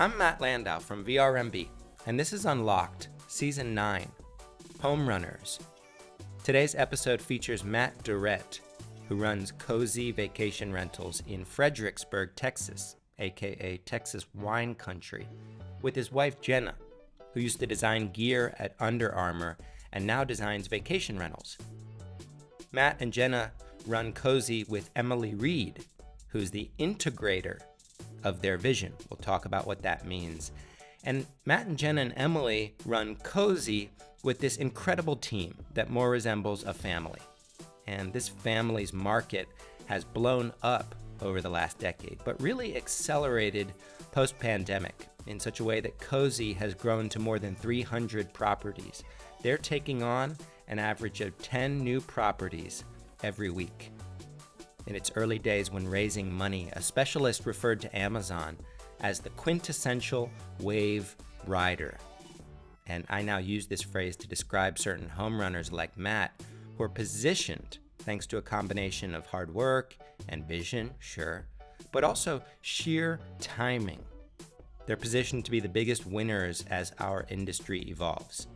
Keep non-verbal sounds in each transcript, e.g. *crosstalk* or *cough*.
I'm Matt Landau from VRMB, and this is Unlocked, Season 9 Home Runners. Today's episode features Matt Durrette, who runs Cozi Vacation Rentals in Fredericksburg, Texas, aka Texas Wine Country, with his wife Jenna, who used to design gear at Under Armour and now designs vacation rentals. Matt and Jenna run Cozi with Emily Reed, who's the integrator of their vision. We'll talk about what that means. And Matt and Jenna and Emily run Cozi with this incredible team that more resembles a family. And this family's market has blown up over the last decade, but really accelerated post pandemic in such a way that Cozi has grown to more than 300 properties. They're taking on an average of 10 new properties every week. In its early days when raising money, a specialist referred to Amazon as the quintessential wave rider. And I now use this phrase to describe certain home runners like Matt who are positioned thanks to a combination of hard work and vision, sure, but also sheer timing. They're positioned to be the biggest winners as our industry evolves.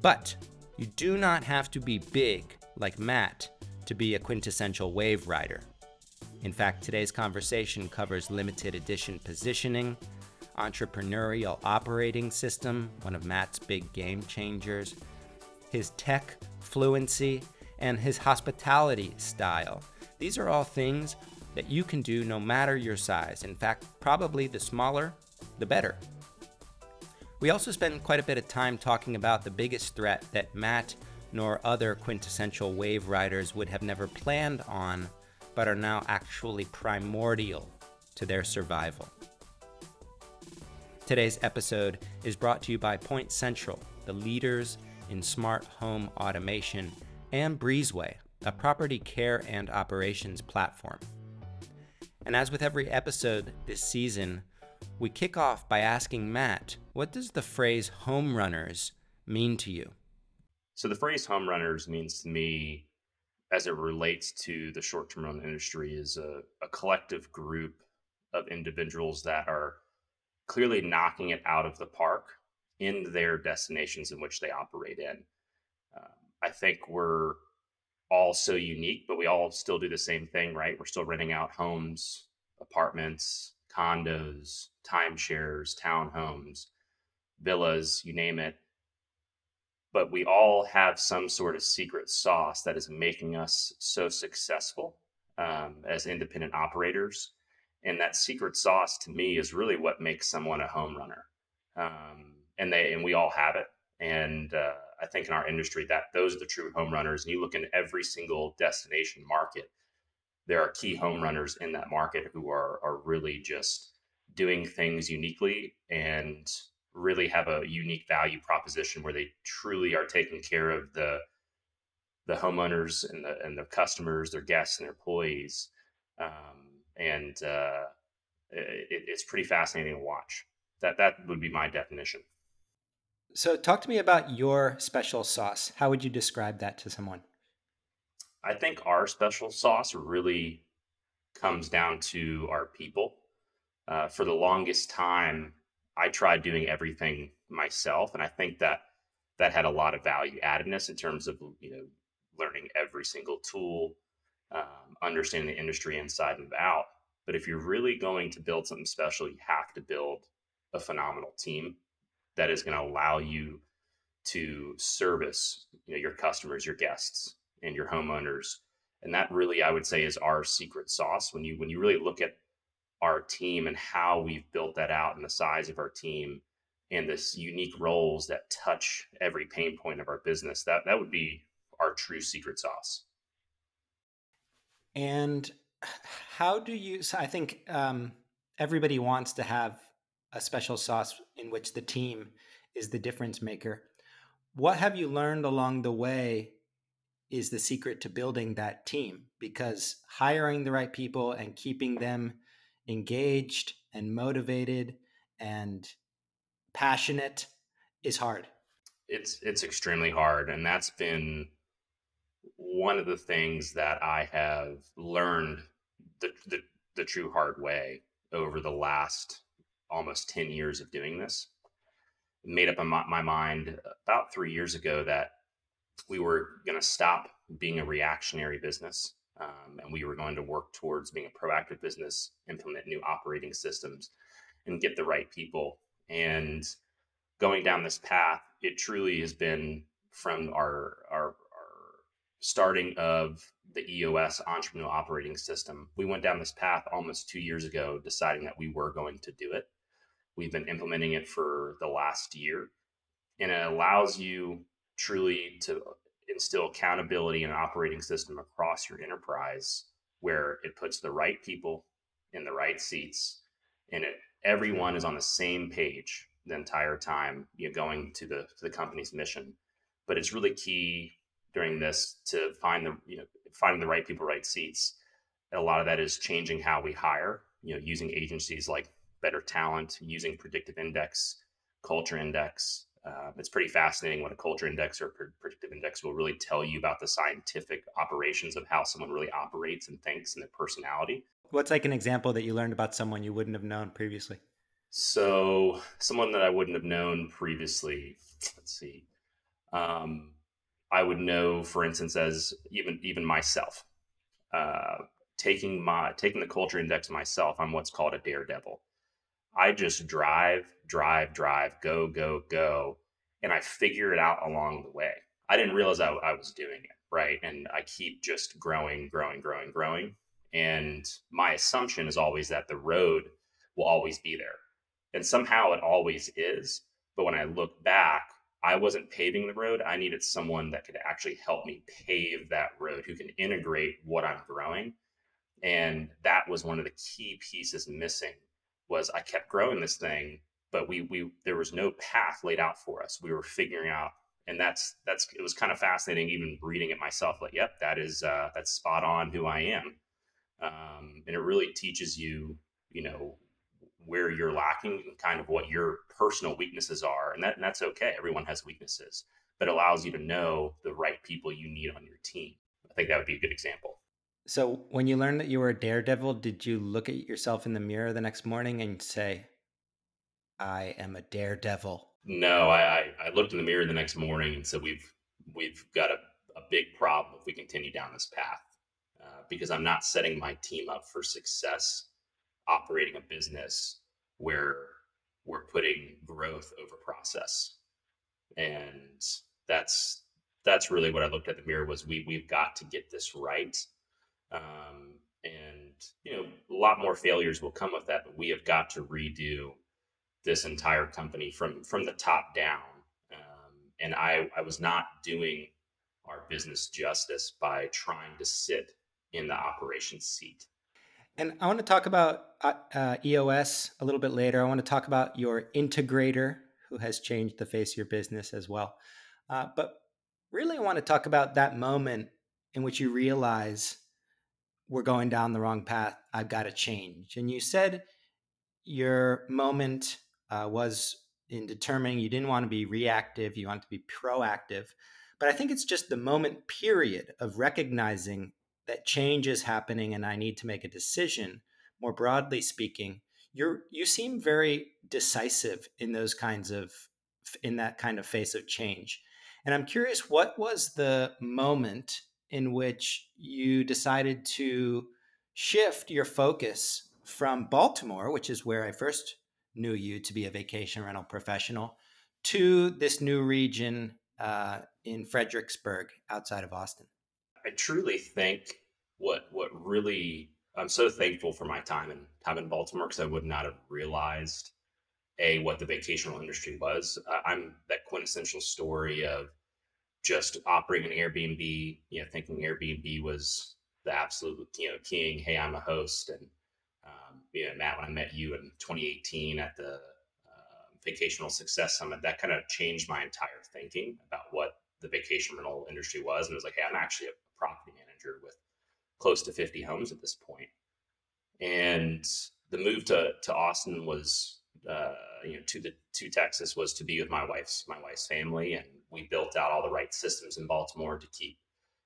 But you do not have to be big like Matt to be a quintessential wave rider. In fact, today's conversation covers limited edition positioning, entrepreneurial operating system, one of Matt's big game changers, his tech fluency, and his hospitality style. These are all things that you can do no matter your size. In fact, probably the smaller, the better. We also spend quite a bit of time talking about the biggest threat that Matt nor other quintessential wave riders would have never planned on, but are now actually primordial to their survival. Today's episode is brought to you by PointCentral, the leaders in smart home automation, and Breezeway, a property care and operations platform. And as with every episode this season, we kick off by asking Matt, what does the phrase home runners mean to you? So the phrase home runners means to me, as it relates to the short term rental industry, is a, a collective group of individuals that are clearly knocking it out of the park in their destinations in which they operate in. Uh, I think we're all so unique, but we all still do the same thing, right? We're still renting out homes, apartments, condos, timeshares, townhomes, villas, you name it. But we all have some sort of secret sauce that is making us so successful um, as independent operators. And that secret sauce to me is really what makes someone a home runner. Um, and they and we all have it. And uh, I think in our industry that those are the true home runners. And you look in every single destination market, there are key home runners in that market who are are really just doing things uniquely and really have a unique value proposition where they truly are taking care of the the homeowners and the and their customers, their guests, and their employees. Um, and uh, it, it's pretty fascinating to watch. That that would be my definition. So, talk to me about your special sauce. How would you describe that to someone? I think our special sauce really comes down to our people. Uh, for the longest time, I tried doing everything myself, and I think that that had a lot of value addedness in terms of you know learning every single tool, um, understanding the industry inside and out. But if you're really going to build something special, you have to build a phenomenal team that is going to allow you to service you know, your customers, your guests, and your homeowners. And that really, I would say, is our secret sauce. When you when you really look at our team and how we've built that out and the size of our team and this unique roles that touch every pain point of our business, that that would be our true secret sauce. And how do you? So I think um, everybody wants to have a special sauce in which the team is the difference maker. What have you learned along the way is the secret to building that team? Because hiring the right people and keeping them engaged and motivated and passionate is hard. It's it's extremely hard and that's been one of the things that I have learned the, the, the true hard way over the last almost 10 years of doing this. Made up my, my mind about three years ago that we were going to stop being a reactionary business um, and we were going to work towards being a proactive business, implement new operating systems, and get the right people. And going down this path, it truly has been from our, our, our starting of the EOS entrepreneurial operating system. We went down this path almost two years ago, deciding that we were going to do it. We've been implementing it for the last year, and it allows you truly to instill accountability and operating system across your enterprise where it puts the right people in the right seats and it everyone is on the same page the entire time you going to the to the company's mission. But it's really key during this to find the you know finding the right people right seats. A lot of that is changing how we hire you know using agencies like better talent using predictive index culture index uh, it's pretty fascinating what a culture index or predictive index will really tell you about the scientific operations of how someone really operates and thinks and their personality. What's like an example that you learned about someone you wouldn't have known previously? So, someone that I wouldn't have known previously, let's see. Um, I would know, for instance, as even even myself, uh, taking my taking the culture index myself, I'm what's called a daredevil. I just drive, drive, drive, go, go, go. And I figure it out along the way. I didn't realize I, I was doing it. Right. And I keep just growing, growing, growing, growing. And my assumption is always that the road will always be there. And somehow it always is. But when I look back, I wasn't paving the road. I needed someone that could actually help me pave that road, who can integrate what I'm growing. And that was one of the key pieces missing was I kept growing this thing, but we we there was no path laid out for us. We were figuring out, and that's that's it was kind of fascinating even reading it myself. Like, yep, that is uh, that's spot on who I am, um, and it really teaches you, you know, where you're lacking and kind of what your personal weaknesses are, and that and that's okay. Everyone has weaknesses, but it allows you to know the right people you need on your team. I think that would be a good example. So, when you learned that you were a daredevil, did you look at yourself in the mirror the next morning and say, I am a daredevil? No, I, I looked in the mirror the next morning and said, We've we've got a, a big problem if we continue down this path. Uh, because I'm not setting my team up for success operating a business where we're putting growth over process. And that's that's really what I looked at the mirror was we we've got to get this right um, and you know, a lot more failures will come with that, but we have got to redo this entire company from from the top down. Um, and I I was not doing our business justice by trying to sit in the operations seat. And I want to talk about uh, EOS a little bit later. I want to talk about your integrator, who has changed the face of your business as well. Uh, but really, I want to talk about that moment in which you realize we're going down the wrong path. I've got to change. And you said your moment uh, was in determining you didn't want to be reactive, you wanted to be proactive. But I think it's just the moment period of recognizing that change is happening and I need to make a decision. More broadly speaking, you're you seem very decisive in those kinds of in that kind of face of change. And I'm curious, what was the moment in which you decided to shift your focus from Baltimore, which is where I first knew you to be a vacation rental professional, to this new region uh, in Fredericksburg outside of Austin? I truly think what what really I'm so thankful for my time in time in Baltimore because I would not have realized a what the vacation rental industry was. Uh, I'm that quintessential story of just operating an Airbnb, you know, thinking Airbnb was the absolute, you know, king. Hey, I'm a host. And, um, you know, Matt, when I met you in 2018 at the uh, Vacational Success Summit, that kind of changed my entire thinking about what the vacation rental industry was. And it was like, hey, I'm actually a property manager with close to 50 homes at this point. And the move to, to Austin was, uh, you know, to the to Texas was to be with my wife's my wife's family and we built out all the right systems in Baltimore to keep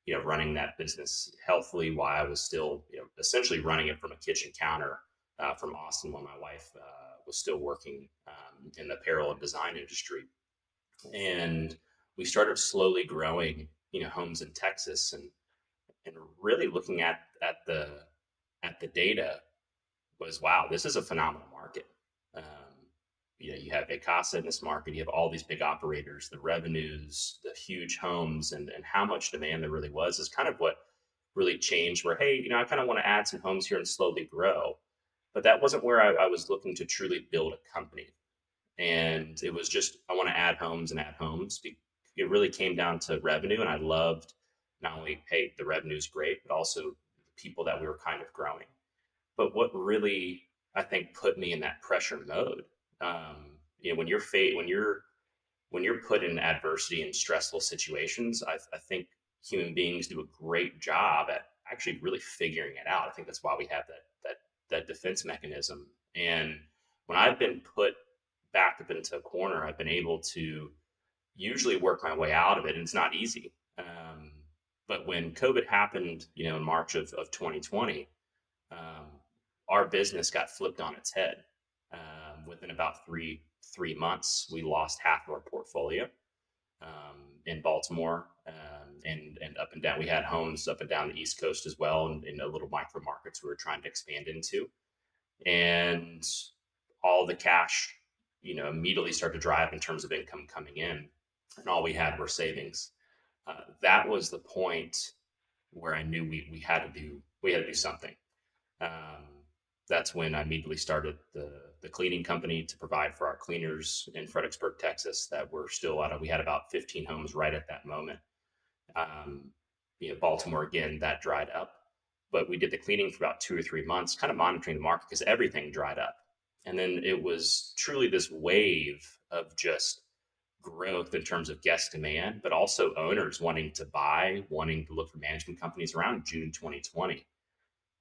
you know running that business healthily while I was still you know essentially running it from a kitchen counter uh, from Austin while my wife uh, was still working um, in the apparel and design industry, and we started slowly growing, you know, homes in Texas and and really looking at at the at the data was wow, this is a phenomenal market. Um, you know, you have Vacasa in this market, you have all these big operators, the revenues, the huge homes, and and how much demand there really was is kind of what really changed. Where hey, you know, I kind of want to add some homes here and slowly grow, but that wasn't where I, I was looking to truly build a company. And it was just I want to add homes and add homes. It really came down to revenue, and I loved not only hey the revenue's great, but also the people that we were kind of growing. But what really I think put me in that pressure mode, um, you know, when you're fa- when you're when you're put in adversity and stressful situations, I, I think human beings do a great job at actually really figuring it out. I think that's why we have that that that defense mechanism. And when I've been put back up into a corner, I've been able to usually work my way out of it, and it's not easy. Um, but when COVID happened, you know, in March of, of 2020, um, our business got flipped on its head. Within about three three months, we lost half of our portfolio um, in Baltimore um, and and up and down. We had homes up and down the East Coast as well, and in the little micro markets we were trying to expand into, and all the cash, you know, immediately started to dry up in terms of income coming in, and all we had were savings. Uh, that was the point where I knew we we had to do we had to do something. Um, that's when I immediately started the the cleaning company to provide for our cleaners in Fredericksburg, Texas. That were still out of. We had about 15 homes right at that moment. Um, you know, Baltimore again that dried up, but we did the cleaning for about two or three months, kind of monitoring the market because everything dried up. And then it was truly this wave of just growth in terms of guest demand, but also owners wanting to buy, wanting to look for management companies around June 2020.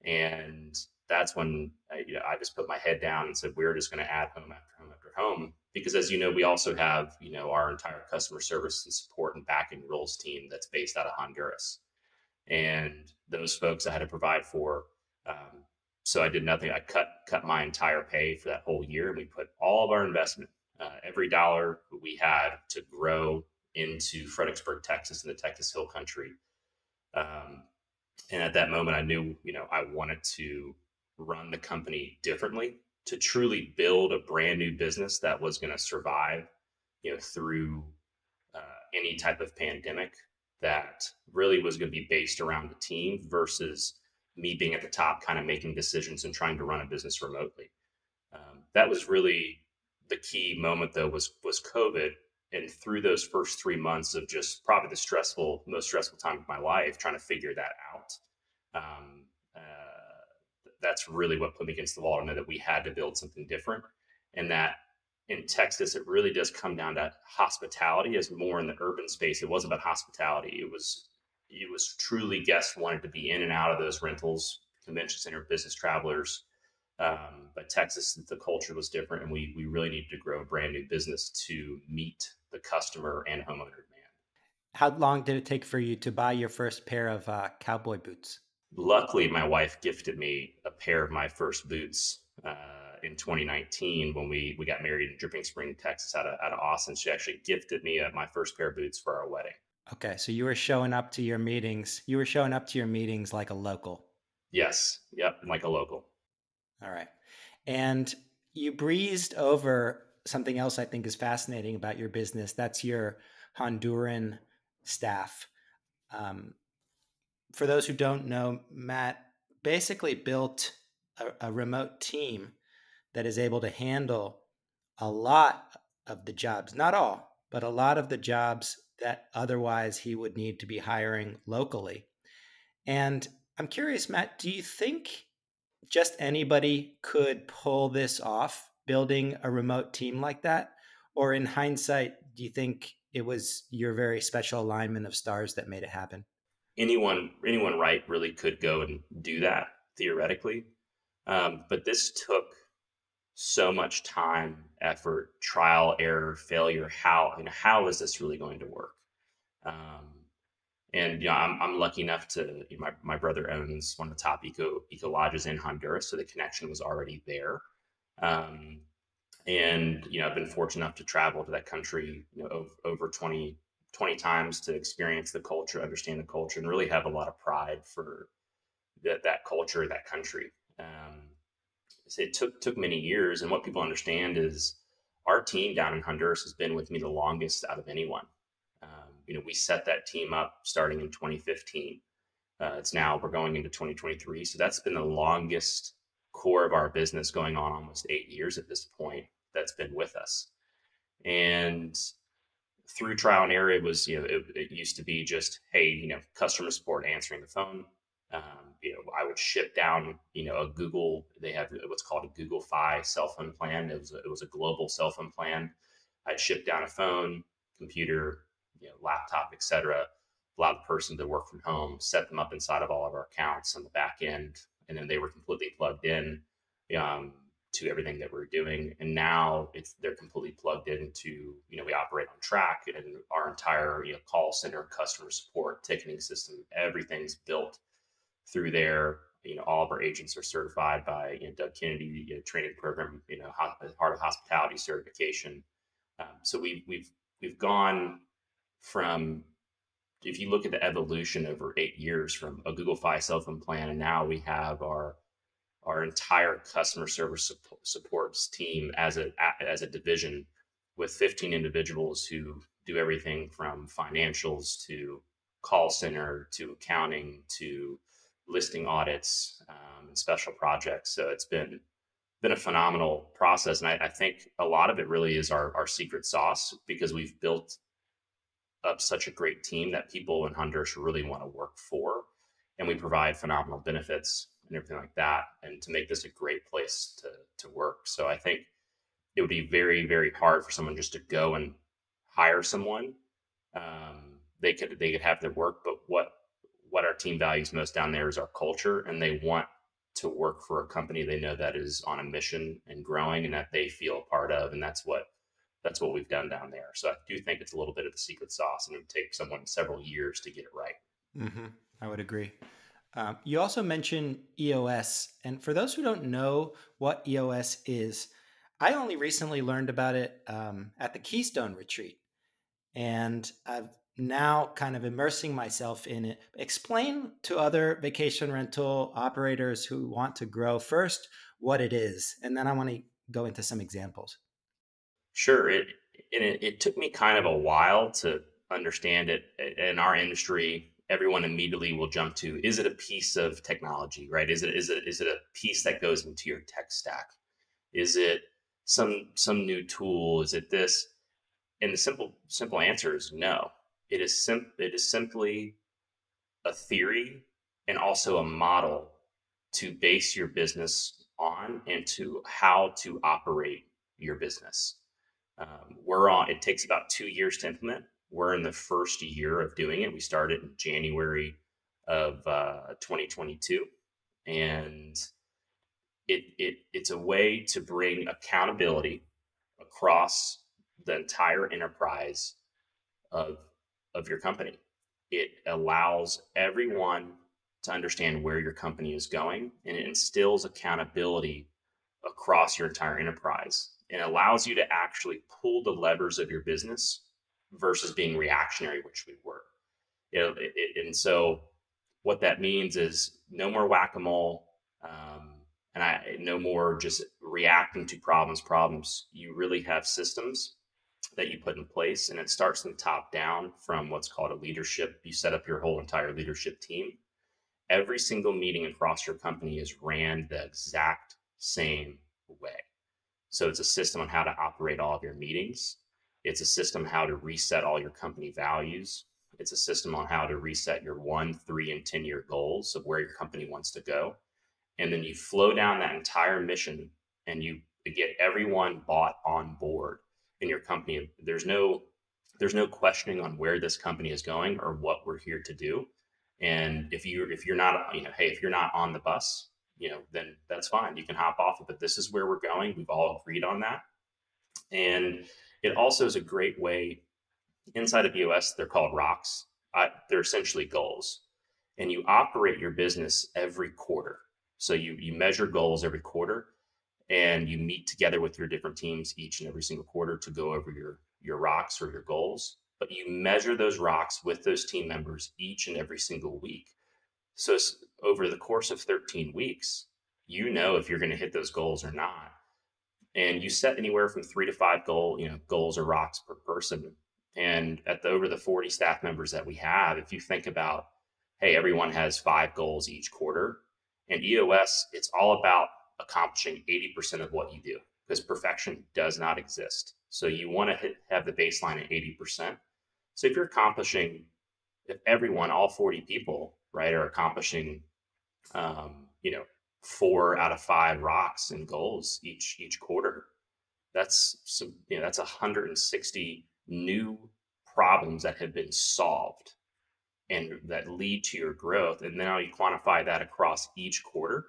And that's when I, you know, I just put my head down and said, we're just going to add home after home after home. Because as you know, we also have, you know, our entire customer service and support and backing rolls team that's based out of Honduras. And those folks I had to provide for. Um, so I did nothing. I cut cut my entire pay for that whole year. And we put all of our investment, uh, every dollar we had to grow into Fredericksburg, Texas, in the Texas Hill Country. Um, and at that moment, I knew, you know, I wanted to run the company differently to truly build a brand new business that was going to survive, you know, through uh, any type of pandemic that really was going to be based around the team versus me being at the top, kind of making decisions and trying to run a business remotely. Um, that was really the key moment, though, was was COVID, and through those first three months of just probably the stressful, most stressful time of my life, trying to figure that out. Um, that's really what put me against the wall to know that we had to build something different and that in Texas, it really does come down to hospitality as more in the urban space. It wasn't about hospitality. It was, it was truly guests wanted to be in and out of those rentals, convention center, business travelers. Um, but Texas, the culture was different and we, we really needed to grow a brand new business to meet the customer and homeowner demand. How long did it take for you to buy your first pair of uh, cowboy boots? Luckily, my wife gifted me a pair of my first boots uh, in 2019 when we we got married in Dripping Spring, Texas, out of out of Austin. She actually gifted me uh, my first pair of boots for our wedding. Okay, so you were showing up to your meetings. You were showing up to your meetings like a local. Yes. Yep. Like a local. All right, and you breezed over something else I think is fascinating about your business. That's your Honduran staff. Um, for those who don't know, Matt basically built a, a, remote team that is able to handle a lot of the jobs, not all, but a lot of the jobs that otherwise he would need to be hiring locally. And I'm curious, Matt, do you think just anybody could pull this off, building a remote team like that? Or in hindsight, do you think it was your very special alignment of stars that made it happen? Anyone anyone right really could go and do that theoretically. Um, but this took so much time effort trial error failure. How you know how is this really going to work? Um, and you know I'm, I'm lucky enough to you know, my, my brother owns one of the top eco eco lodges in honduras so the connection was already there. Um, And, you know, I've been fortunate enough to travel to that country, you know, over, over 20, 20 times to experience the culture, understand the culture, and really have a lot of pride for that, that culture, that country. Um, it took took many years, and what people understand is our team down in Honduras has been with me the longest out of anyone. Um, you know, we set that team up starting in 2015. Uh, it's now we're going into 2023, so that's been the longest core of our business going on almost eight years at this point. That's been with us, and through trial and error, it was you know it, it used to be just hey you know customer support answering the phone, um, you know, I would ship down, you know, a Google. They have what's called a Google Fi cell phone plan. It was a, it was a global cell phone plan. I'd ship down a phone, computer, you know, laptop, etc. Allow the person to work from home, set them up inside of all of our accounts on the back end, and then they were completely plugged in um, to everything that we're doing. And now it's they're completely plugged into, you know, we operate on track and our entire you know, call center, customer support, ticketing system, everything's built through there. You know, all of our agents are certified by you know, Doug Kennedy you know, training program. You know, part of hospitality certification. Um, so we've we've we've gone from if you look at the evolution over eight years from a Google Fi cell phone plan, and now we have our our entire customer service supports team as a as a division with 15 individuals who do everything from financials to call center to accounting to listing audits um, and special projects. So it's been been a phenomenal process, and I, I, think a lot of it really is our our secret sauce because we've built up such a great team that people in Honduras really want to work for, and we provide phenomenal benefits and everything like that, and to make this a great place to to work. So I think it would be very very hard for someone just to go and hire someone. Um, they could they could have their work, but what what our team values most down there is our culture, and they want to work for a company they know that is on a mission and growing, and that they feel a part of, and that's what that's what we've done down there. So I do think it's a little bit of the secret sauce, and it would take someone several years to get it right. Mm-hmm. I would agree. Um, you also mentioned EOS, and for those who don't know what EOS is, I only recently learned about it um, at the Keystone Retreat, and I've now kind of immersing myself in it. Explain to other vacation rental operators who want to grow first what it is, and then I want to go into some examples. Sure. It, it, it took me kind of a while to understand it. In our industry, everyone immediately will jump to is it a piece of technology, right? Is it is it is it a piece that goes into your tech stack? Is it some some new tool? Is it this? And the simple simple answer is no it is sim- it is simply a theory and also a model to base your business on and to how to operate your business. Um, we're on. It takes about two years to implement. We're in the first year of doing it. We started in January of uh, 2022, and it, it it's a way to bring accountability across the entire enterprise of of your company. It allows everyone to understand where your company is going and it instills accountability across your entire enterprise and allows you to actually pull the levers of your business versus being reactionary, which we were. it, it, and so, what that means is no more whack a mole, um, and I no more just reacting to problems. Problems. You really have systems that you put in place. And it starts from top down from what's called a leadership. You set up your whole entire leadership team. Every single meeting across your company is ran the exact same way. So it's a system on how to operate all of your meetings. It's a system how to reset all your company values. It's a system on how to reset your one, three, and 10 year goals of where your company wants to go. And then you flow down that entire mission and you get everyone bought on board in your company. There's no there's no questioning on where this company is going or what we're here to do. And if you if you're not you know hey if you're not on the bus you know then that's fine you can hop off of it. This is where we're going. We've all agreed on that. And it also is a great way inside of EOS. They're called rocks. I, they're essentially goals, and you operate your business every quarter. So you you measure goals every quarter and you meet together with your different teams each and every single quarter to go over your your rocks or your goals but you measure those rocks with those team members each and every single week so over the course of 13 weeks you know if you're going to hit those goals or not and you set anywhere from three to five goal you know goals or rocks per person and at the over the 40 staff members that we have if you think about hey everyone has five goals each quarter and eos it's all about accomplishing 80% of what you do because perfection does not exist. So you want to have the baseline at 80%. So if you're accomplishing, if everyone, all 40 people, right, are accomplishing, um, you know, four out of five rocks and goals each each quarter, that's some, you know, that's 160 new problems that have been solved and that lead to your growth. And now you quantify that across each quarter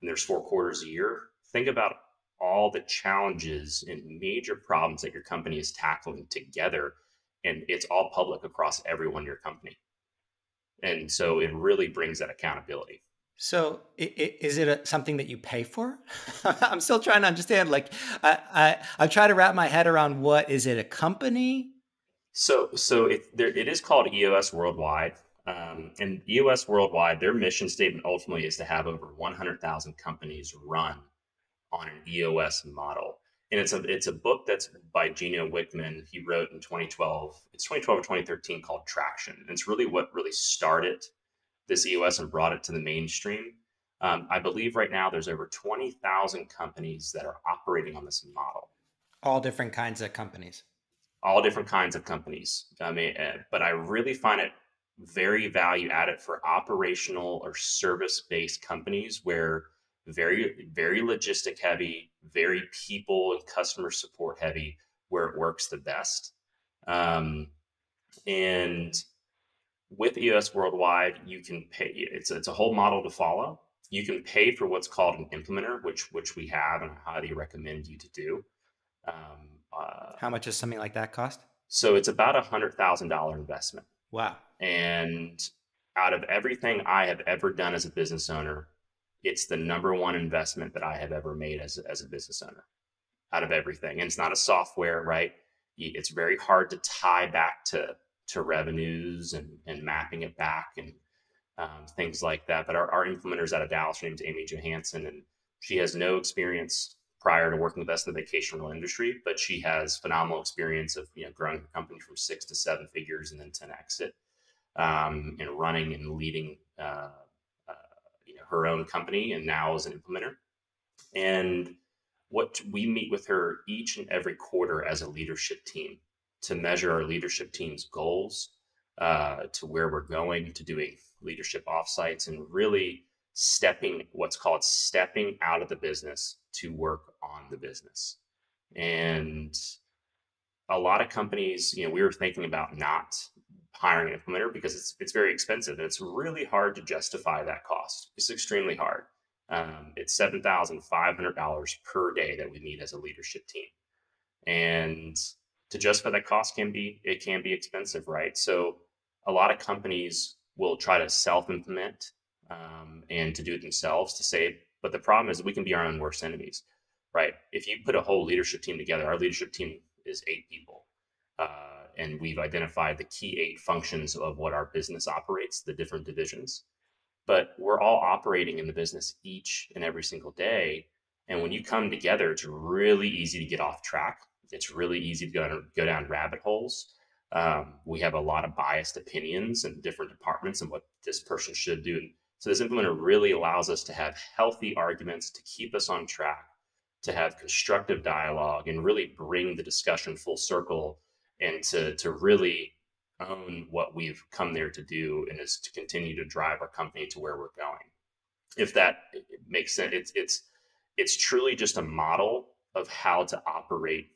and there's four quarters a year, think about all the challenges and major problems that your company is tackling together. And it's all public across everyone in your company. And so it really brings that accountability. So is it a, something that you pay for? *laughs* I'm still trying to understand. Like I, I, I try to wrap my head around what is it a company? So so it there, it is called EOS Worldwide. Um, and EOS Worldwide, their mission statement ultimately is to have over 100,000 companies run on an EOS model. And it's a it's a book that's by Gino Wickman. He wrote in 2012. It's 2012 or 2013 called Traction. And it's really what really started this EOS and brought it to the mainstream. Um, I believe right now there's over 20,000 companies that are operating on this model. All different kinds of companies. All different kinds of companies. I mean, uh, but I really find it very value added for operational or service based companies where very very logistic heavy very people and customer support heavy where it works the best um, and with eos worldwide you can pay it's, it's a whole model to follow you can pay for what's called an implementer which which we have and I highly recommend you to do um, uh, how much does something like that cost so it's about a hundred thousand dollar investment Wow. And out of everything I have ever done as a business owner, it's the number one investment that I have ever made as, as a business owner out of everything. And it's not a software, right? It's very hard to tie back to, to revenues and, and mapping it back and um, things like that. But our, our implementers out of Dallas, her name's Amy Johansson, and she has no experience prior to working with us in the vacation rental industry, but she has phenomenal experience of you know growing her company from six to seven figures and then to an exit, um, and running and leading uh, uh, you know her own company and now as an implementer. And what we meet with her each and every quarter as a leadership team to measure our leadership team's goals, uh, to where we're going, to doing leadership offsites, and really stepping what's called stepping out of the business to work on the business. And a lot of companies, you know, we were thinking about not hiring an implementer because it's it's very expensive and it's really hard to justify that cost. It's extremely hard. Um, it's seven thousand five hundred dollars per day that we need as a leadership team, and to justify that cost can be it can be expensive, right? So a lot of companies will try to self implement um, and to do it themselves to save but the problem is we can be our own worst enemies, right? If you put a whole leadership team together, our leadership team is eight people. Uh, and we've identified the key eight functions of what our business operates, the different divisions. But we're all operating in the business each and every single day. And when you come together, it's really easy to get off track. It's really easy to go, go down rabbit holes. Um, we have a lot of biased opinions in different departments and what this person should do so this implementer really allows us to have healthy arguments to keep us on track, to have constructive dialogue and really bring the discussion full circle and to, to really own what we've come there to do and is to continue to drive our company to where we're going. If that makes sense, it's it's it's truly just a model of how to operate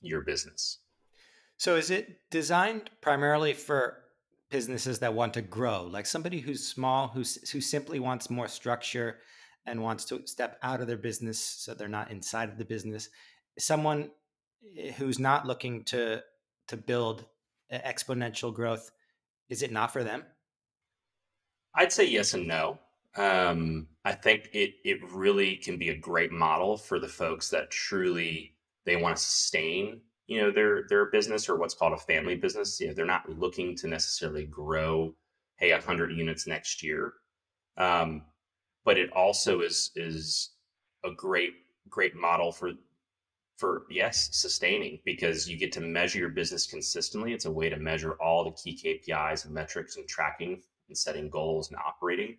your business. So is it designed primarily for businesses that want to grow, like somebody who's small, who's who simply wants more structure and wants to step out of their business so they're not inside of the business. Someone eh, who's not looking to to build exponential growth, is it not for them? I'd say yes and no. Um, I think it it really can be a great model for the folks that truly they want to sustain, you know, their their business or what's called a family business. You know, they're not looking to necessarily grow, hey, hundred units next year. Um, but it also is is a great great model for for yes sustaining because you get to measure your business consistently it's a way to measure all the key kpis and metrics and tracking and setting goals and operating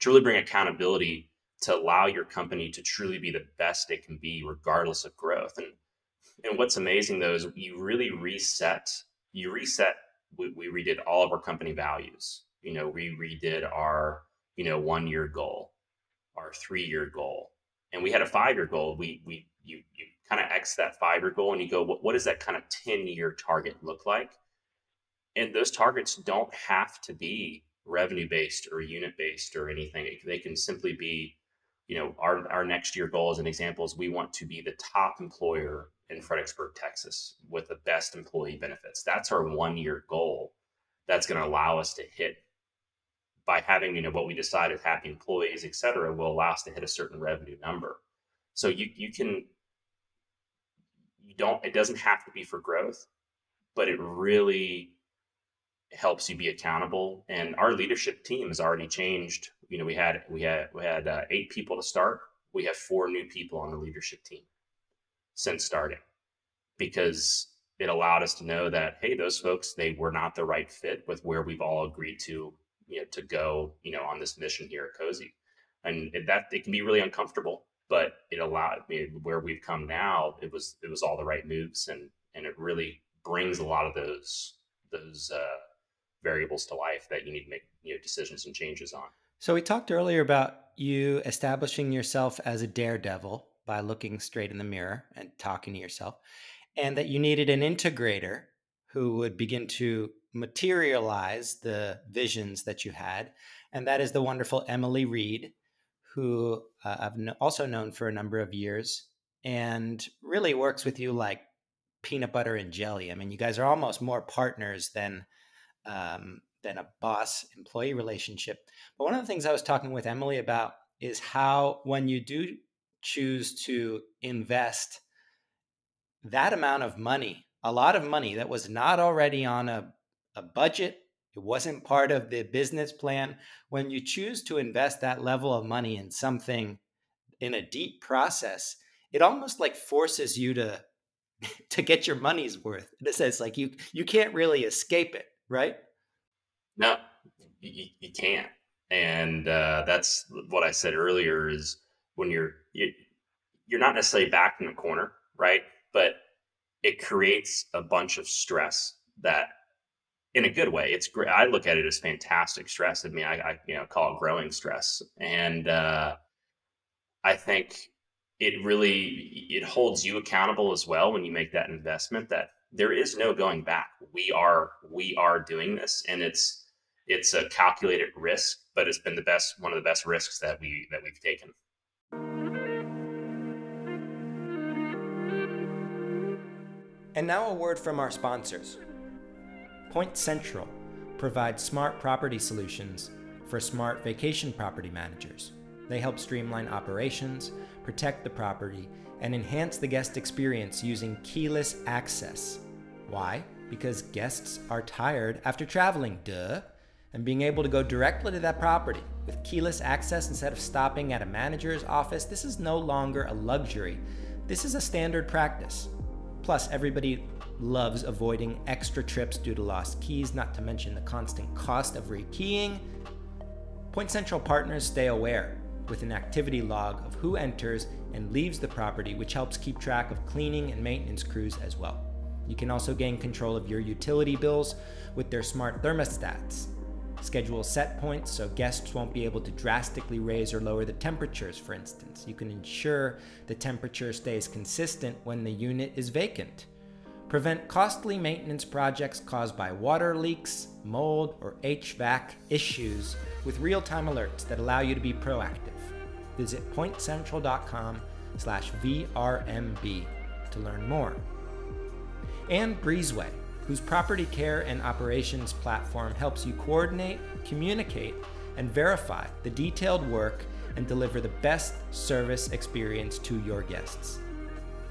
to really bring accountability to allow your company to truly be the best it can be regardless of growth. And and what's amazing though is you really reset you reset we, we redid all of our company values. You know we redid our you know one year goal our three year goal and we had a five year goal. We we you you kind of x that five year goal and you go what, what does that kind of 10 year target look like? And those targets don't have to be revenue based or unit based or anything. They can simply be, you know, our, our next year goal as an example is we want to be the top employer in Fredericksburg, Texas with the best employee benefits. That's our one year goal that's going to allow us to hit by having, you know, what we decide as happy employees, et cetera, will allow us to hit a certain revenue number. So you, you can, you don't, it doesn't have to be for growth, but it really helps you be accountable. And our leadership team has already changed. You know, we had we had we had uh, eight people to start. We have four new people on the leadership team since starting because it allowed us to know that hey, those folks they were not the right fit with where we've all agreed to you know to go you know on this mission here at Cozi, and that it can be really uncomfortable, but it allowed me where we've come now. It was it was all the right moves, and and it really brings a lot of those those uh, variables to life that you need to make you know decisions and changes on. So we talked earlier about you establishing yourself as a daredevil by looking straight in the mirror and talking to yourself, and that you needed an integrator who would begin to materialize the visions that you had, and that is the wonderful Emily Reed, who uh, I've also known for a number of years and really works with you like peanut butter and jelly. I mean, you guys are almost more partners than um, than a boss employee relationship. But one of the things I was talking with Emily about is how when you do choose to invest that amount of money, a lot of money that was not already on a, a budget, it wasn't part of the business plan. When you choose to invest that level of money in something in a deep process, it almost like forces you to *laughs* to get your money's worth. A sense, like you you can't really escape it right? No, you, you can't. And uh, that's what I said earlier is when you're, you, you're not necessarily back in the corner, right? But it creates a bunch of stress that in a good way. It's great. I look at it as fantastic stress. I mean, I, I you know, call it growing stress. And uh, I think it really, it holds you accountable as well when you make that investment that there is no going back. We are we are doing this, and it's it's a calculated risk, but it's been the best one of the best risks that we that we've taken. And now a word from our sponsors. Point Central provides smart property solutions for smart vacation property managers. They help streamline operations, protect the property, and enhance the guest experience using keyless access. Why? Because guests are tired after traveling, duh. And being able to go directly to that property with keyless access instead of stopping at a manager's office, this is no longer a luxury. This is a standard practice. Plus, everybody loves avoiding extra trips due to lost keys, not to mention the constant cost of rekeying. PointCentral partners stay aware with an activity log of who enters and leaves the property, which helps keep track of cleaning and maintenance crews as well. You can also gain control of your utility bills with their smart thermostats. Schedule set points so guests won't be able to drastically raise or lower the temperatures, for instance. You can ensure the temperature stays consistent when the unit is vacant. Prevent costly maintenance projects caused by water leaks, mold, or HVAC issues with real-time alerts that allow you to be proactive. Visit pointcentral.com slash VRMB to learn more. And Breezeway, whose property care and operations platform helps you coordinate, communicate, and verify the detailed work and deliver the best service experience to your guests.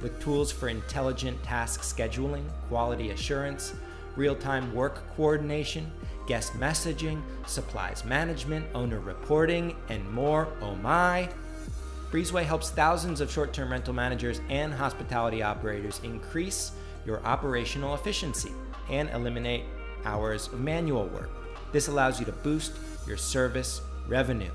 With tools for intelligent task scheduling, quality assurance, real time work coordination, guest messaging, supplies management, owner reporting, and more, oh my! Breezeway helps thousands of short term rental managers and hospitality operators increase your operational efficiency and eliminate hours of manual work. This allows you to boost your service revenue.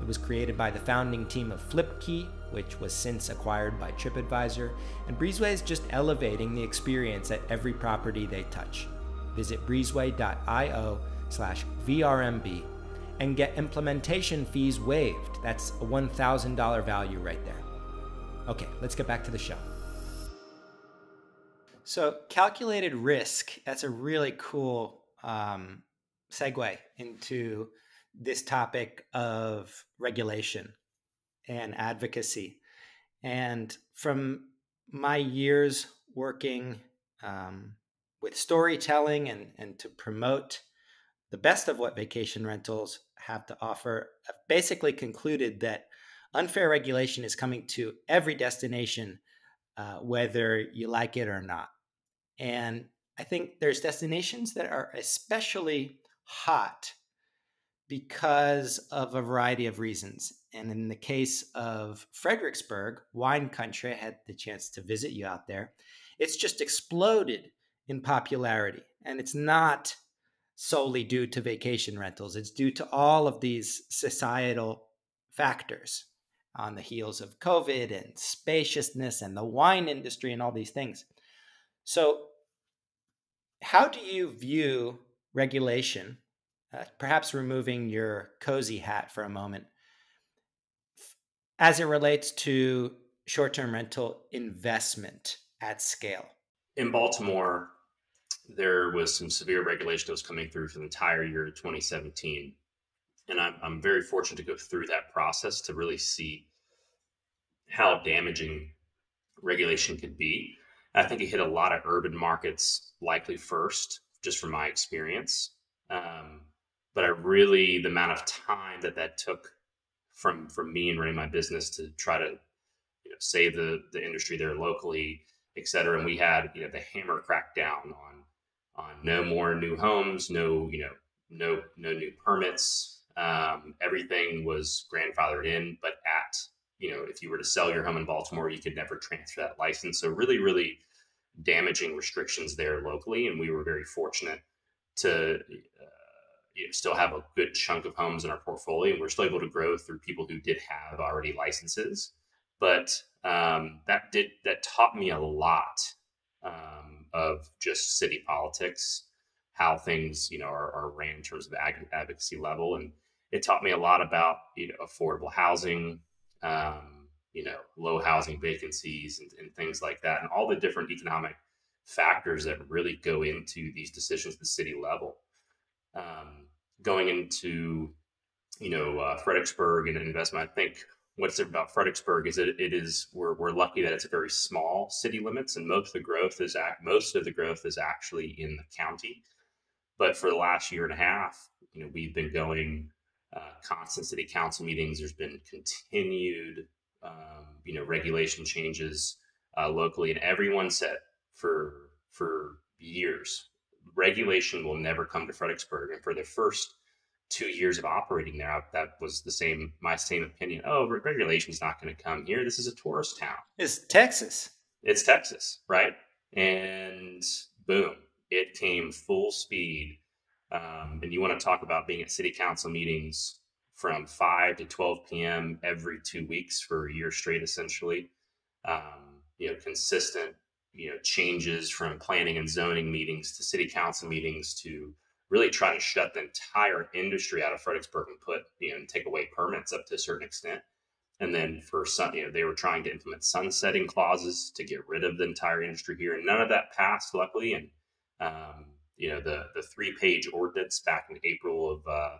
It was created by the founding team of Flipkey, which was since acquired by TripAdvisor, and Breezeway is just elevating the experience at every property they touch. Visit breezeway.io slash VRMB and get implementation fees waived. That's a $1,000 value right there. Okay, let's get back to the show. So, calculated risk, that's a really cool um, segue into this topic of regulation and advocacy. And from my years working um, with storytelling and, and to promote the best of what vacation rentals have to offer, I've basically concluded that unfair regulation is coming to every destination, uh, whether you like it or not. And I think there's destinations that are especially hot because of a variety of reasons. And in the case of Fredericksburg, wine country, I had the chance to visit you out there. It's just exploded in popularity. And it's not solely due to vacation rentals, it's due to all of these societal factors on the heels of COVID and spaciousness and the wine industry and all these things. So, how do you view regulation uh, perhaps removing your Cozi hat for a moment, as it relates to short term rental investment at scale? In Baltimore, there was some severe regulation that was coming through for the entire year of 2017. And I'm, I'm very fortunate to go through that process to really see how damaging regulation could be. I think it hit a lot of urban markets likely first, just from my experience. Um, but I really the amount of time that that took from from me and running my business to try to you know save the the industry there locally, et cetera. And we had you know the hammer crackdown on on no more new homes, no you know no no new permits. Um, everything was grandfathered in, but at you know if you were to sell your home in Baltimore, you could never transfer that license. So really, really damaging restrictions there locally, and we were very fortunate to uh, you know, still have a good chunk of homes in our portfolio. We're still able to grow through people who did have already licenses. But um, that did that taught me a lot um, of just city politics, how things you know are, are ran in terms of ag- advocacy level, and it taught me a lot about you know affordable housing, um, you know low housing vacancies and, and things like that, and all the different economic factors that really go into these decisions at the city level um, going into you know uh, Fredericksburg and investment. I think what's about Fredericksburg is that it is we're, we're lucky that it's a very small city limits, and most of the growth is act most of the growth is actually in the county. But for the last year and a half, you know, we've been going uh, constant city council meetings. There's been continued, um, you know, regulation changes uh, locally, and everyone said for for years regulation will never come to Fredericksburg. And for the first two years of operating there, that was the same, my same opinion. Oh, regulation is not going to come here. This is a tourist town. It's Texas. It's Texas, right? And boom, it came full speed. Um, and you want to talk about being at city council meetings from 5 to 12 p.m. every two weeks for a year straight, essentially. Um, you know, consistent you know changes from planning and zoning meetings to city council meetings to really try to shut the entire industry out of Fredericksburg and put you know and take away permits up to a certain extent. And then for some, you know, they were trying to implement sunsetting clauses to get rid of the entire industry here, and none of that passed, luckily. And um, you know, the the three page ordinance back in April of uh,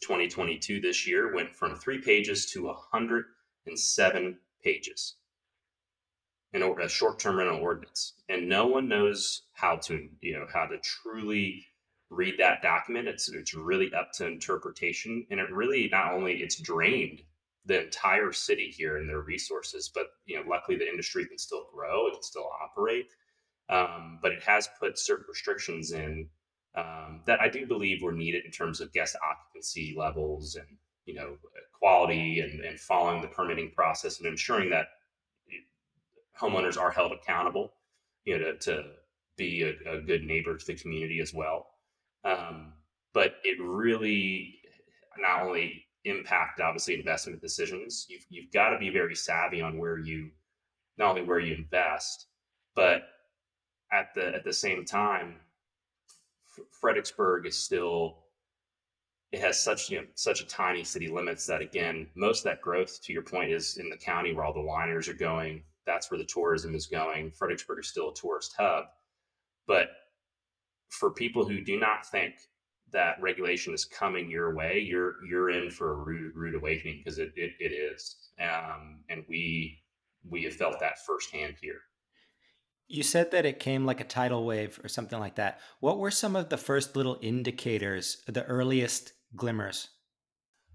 2022 this year went from three pages to 107 pages an, a short-term rental ordinance, and no one knows how to, you know, how to truly read that document. It's it's really up to interpretation, and it really not only it's drained the entire city here and their resources, but you know, luckily the industry can still grow, it can still operate, um, but it has put certain restrictions in um, that I do believe were needed in terms of guest occupancy levels and you know quality and, and following the permitting process and ensuring that homeowners are held accountable, you know, to, to be a, a, good neighbor to the community as well. Um, but it really not only impact obviously investment decisions. You've you've got to be very savvy on where you not only where you invest, but at the at the same time, Fredericksburg is still it has such you know such a tiny city limits that again most of that growth to your point is in the county where all the liners are going. That's where the tourism is going. Fredericksburg is still a tourist hub. But for people who do not think that regulation is coming your way you're you're in for a rude, rude awakening because it, it, it is. Um, and we we have felt that firsthand here you said that it came like a tidal wave or something like that. What were some of the first little indicators, the earliest glimmers?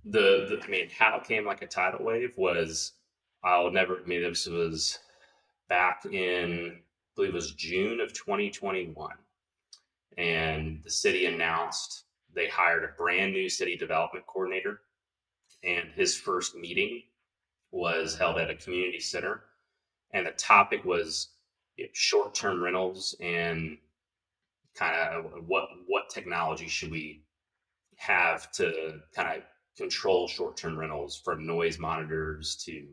The, the I mean, how it came like a tidal wave was I'll never. I mean, this was back in I believe it was June of 2021, and the city announced they hired a brand new city development coordinator, and his first meeting was held at a community center, and the topic was short-term rentals and kind of uh, what what technology should we have to kind of control short-term rentals from noise monitors to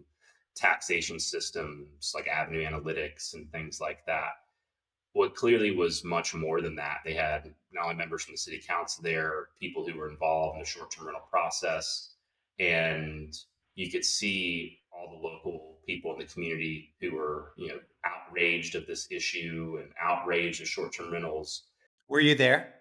taxation systems like avenue analytics and things like that? What clearly was much more than that they had not only members from the city council there people who were involved in the short-term rental process and you could see all the local people in the community who were you know outraged of this issue and outraged of short-term rentals were you there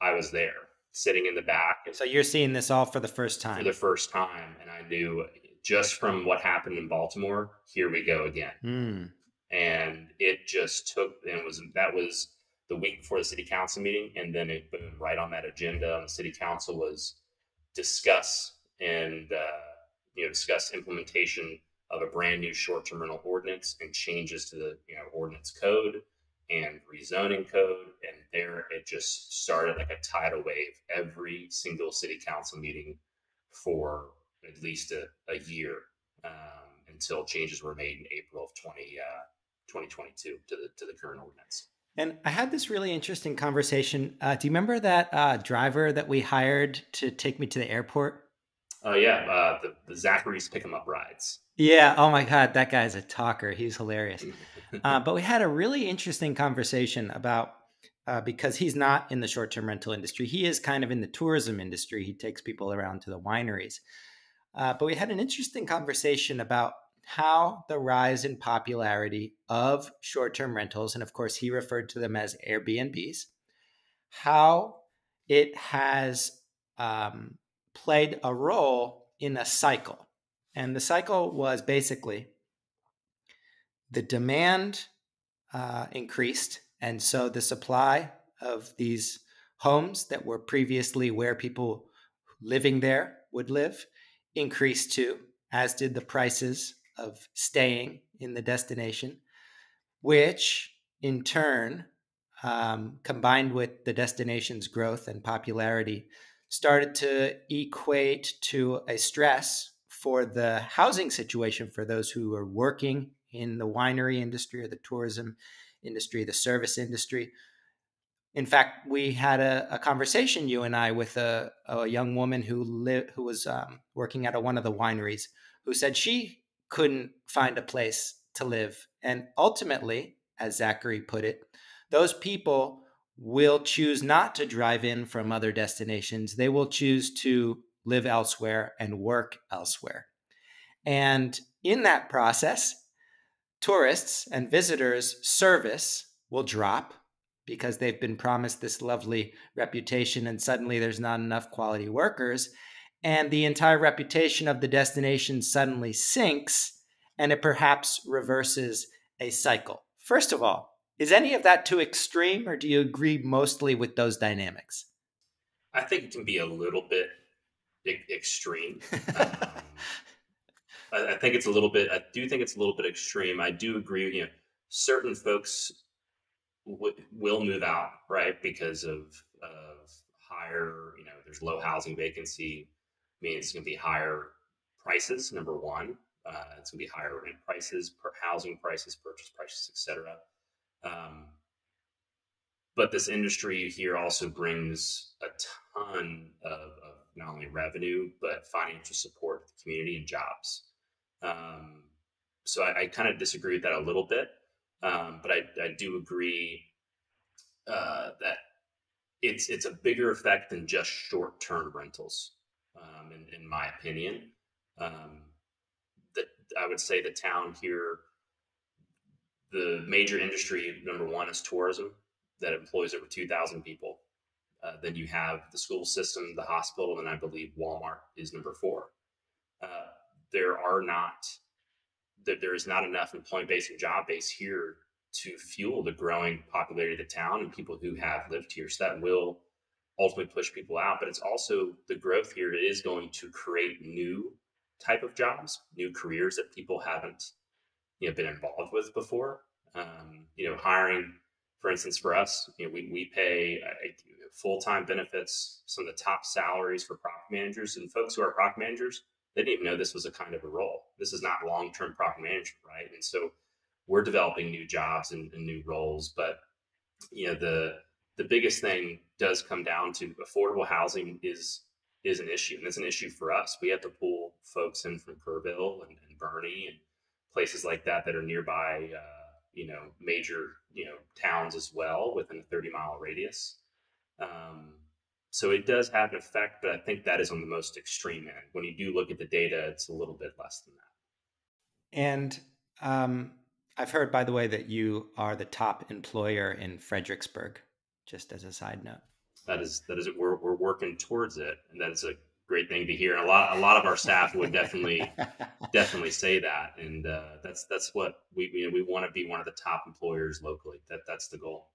i was there sitting in the back. So you're seeing this all for the first time. For the first time, and I knew just from what happened in Baltimore, here we go again. Mm. And it just took, and was that was the week before the city council meeting, and then it boom right on that agenda on the city council was discuss and uh, you know discuss implementation of a brand new short-term rental ordinance and changes to the you know ordinance code and rezoning code. And there it just started like a tidal wave every single city council meeting for at least a, a year um, until changes were made in April of 20, uh, 2022 to the, to the current ordinance. And I had this really interesting conversation. Uh, do you remember that uh, driver that we hired to take me to the airport? Oh, yeah. Uh, the, the Zachary's pick him up rides. Yeah. Oh, my God. That guy's a talker. He's hilarious. *laughs* uh, but we had a really interesting conversation about uh, because he's not in the short term rental industry. He is kind of in the tourism industry. He takes people around to the wineries. Uh, but we had an interesting conversation about how the rise in popularity of short term rentals, and of course, he referred to them as Airbnbs, how it has um, played a role in a cycle. And the cycle was basically the demand uh, increased, and so the supply of these homes that were previously where people living there would live increased too, as did the prices of staying in the destination, which in turn, um, combined with the destination's growth and popularity, started to equate to a stress for the housing situation for those who are working in the winery industry or the tourism industry, the service industry. In fact, we had a, a conversation, you and I, with a, a young woman who lived, who was um, working at a, one of the wineries, who said she couldn't find a place to live, and ultimately, as Zachary put it, those people will choose not to drive in from other destinations. They will choose to live elsewhere and work elsewhere. And in that process, tourists and visitors' service will drop because they've been promised this lovely reputation and suddenly there's not enough quality workers. And the entire reputation of the destination suddenly sinks and it perhaps reverses a cycle. First of all, Is any of that too extreme, or do you agree mostly with those dynamics? I think it can be a little bit extreme. um, *laughs* I, I, think it's a little bit. I do think it's a little bit extreme. I do agree. You know, certain folks w- will move out, right, because of of higher. You know, there's low housing vacancy, I means it's going to be higher prices. Number one, uh, it's going to be higher rent prices, per housing prices, purchase prices, etc. Um, but this industry here also brings a ton of, of, not only revenue but financial support to the community and jobs. Um, so I, I kind of disagree with that a little bit, um, but I, I, do agree uh, that it's it's a bigger effect than just short term rentals, um, in, in, my opinion. Um, that I would say the town here the major industry number one is tourism that employs over 2000 people. Uh, then you have the school system the hospital and i believe walmart is number four. Uh, there are not that there is not enough employment base and job base here to fuel the growing popularity of the town and people who have lived here. So that will ultimately push people out but it's also the growth here is going to create new type of jobs new careers that people haven't you know been involved with before. Um, you know, hiring, for instance, for us, you know, we we pay uh, full time benefits, some of the top salaries for property managers and folks who are property managers. They didn't even know this was a kind of a role. This is not long term property management, right? And so we're developing new jobs and, and new roles, but you know the the biggest thing does come down to affordable housing is is an issue and it's an issue for us we have to pull folks in from kerrville and, and boerne and places like that that are nearby, uh, you know, major you know towns as well within a 30 mile radius. Um, so it does have an effect, but I think that is on the most extreme end. When you do look at the data, it's a little bit less than that. And um, I've heard, by the way, that you are the top employer in Fredericksburg. Just as a side note. That is that is we're we're working towards it, and that is a great thing to hear. And a lot, a lot of our staff would definitely, *laughs* definitely say that. And uh, that's that's what we you know, we want to be one of the top employers locally. That that's the goal.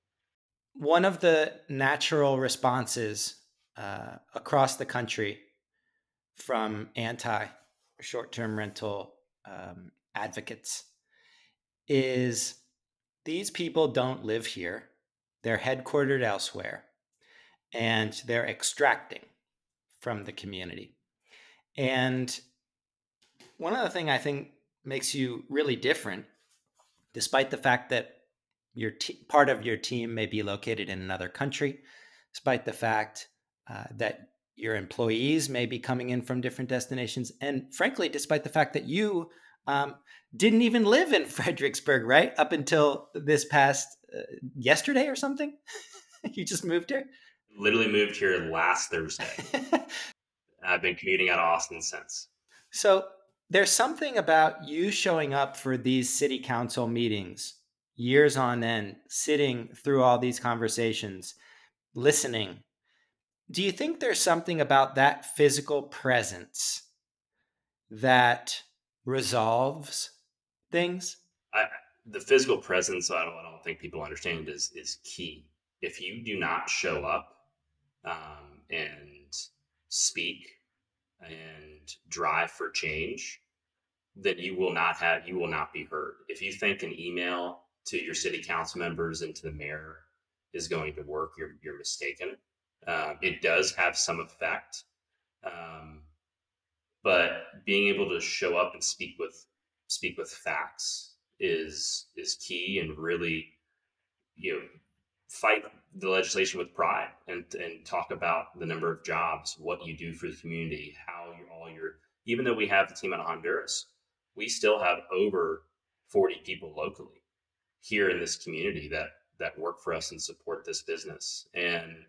One of the natural responses uh, across the country from anti short term rental um, advocates is these people don't live here. They're headquartered elsewhere and they're extracting from the community. And one other thing I think makes you really different, despite the fact that your part of your team may be located in another country, despite the fact uh, that your employees may be coming in from different destinations, and frankly, despite the fact that you um, didn't even live in *laughs* Fredericksburg, right? Up until this past uh, yesterday or something. *laughs* you just moved here? Literally moved here last Thursday. *laughs* I've been commuting out of Austin since. So there's something about you showing up for these city council meetings years on end, sitting through all these conversations, listening. Do you think there's something about that physical presence that resolves things? I, the physical presence, I don't, I don't think people understand is is key. If you do not show up um, and speak and drive for change, then you will not have you will not be heard. If you think an email to your city council members and to the mayor is going to work, you're you're mistaken. Uh, it does have some effect, um, but being able to show up and speak with speak with facts is is key and really you know fight the legislation with pride and and talk about the number of jobs, what you do for the community, how you're all your even though we have the team out of Honduras, we still have over 40 people locally here in this community that that work for us and support this business. And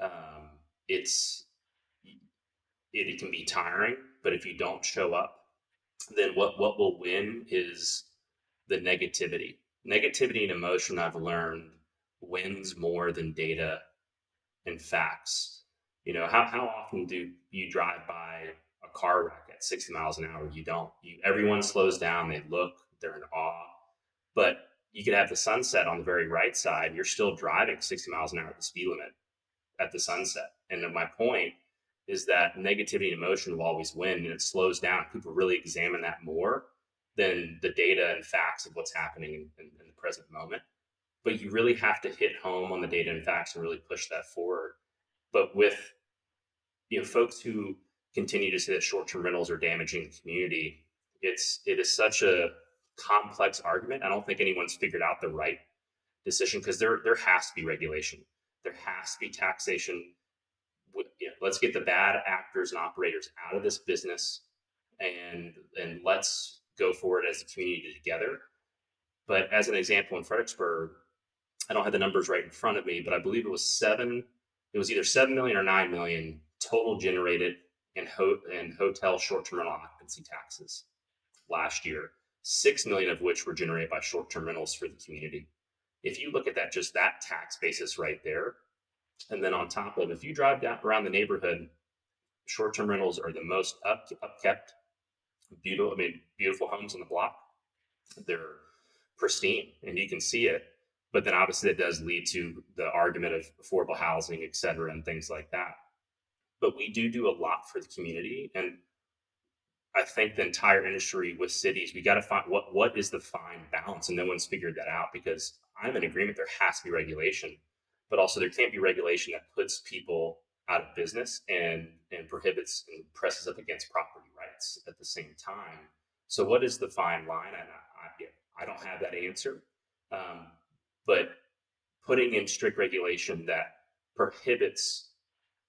um, it's it, it can be tiring, but if you don't show up, then what what will win is the negativity. Negativity and emotion I've learned wins more than data and facts. You know, how, how often do you drive by a car wreck at 60 miles an hour? You don't. You, everyone slows down, they look, they're in awe. But you could have the sunset on the very right side. You're still driving 60 miles an hour at the speed limit at the sunset. And my point is that negativity and emotion will always win and it slows down. People really examine that more than the data and facts of what's happening in, in, in the present moment. But you really have to hit home on the data and facts and really push that forward. But with you know folks who continue to say that short-term rentals are damaging the community, it's it is such a complex argument. I don't think anyone's figured out the right decision because there there has to be regulation. There has to be taxation. Let's get the bad actors and operators out of this business, and and let's go forward as a community together. But as an example, in Fredericksburg, I don't have the numbers right in front of me, but I believe it was seven. It was either seven million or nine million total generated in, ho- in hotel short-term rental occupancy taxes last year. Six million of which were generated by short-term rentals for the community. If you look at that, just that tax basis right there, and then on top of, if you drive down around the neighborhood, short-term rentals are the most up, upkept, beautiful. I mean, beautiful homes on the block. They're pristine, and you can see it. But then obviously that does lead to the argument of affordable housing, et cetera, and things like that. But we do do a lot for the community, and I think the entire industry with cities, we got to find what what is the fine balance, and no one's figured that out because I'm in agreement. There has to be regulation, but also there can't be regulation that puts people out of business and and prohibits and presses up against property rights at the same time. So, what is the fine line? And I, I, I don't have that answer, um, but putting in strict regulation that prohibits